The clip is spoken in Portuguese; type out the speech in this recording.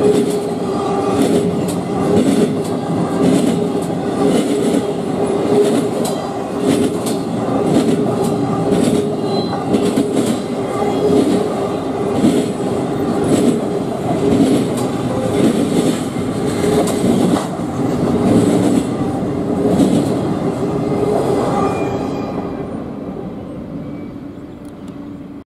Amém.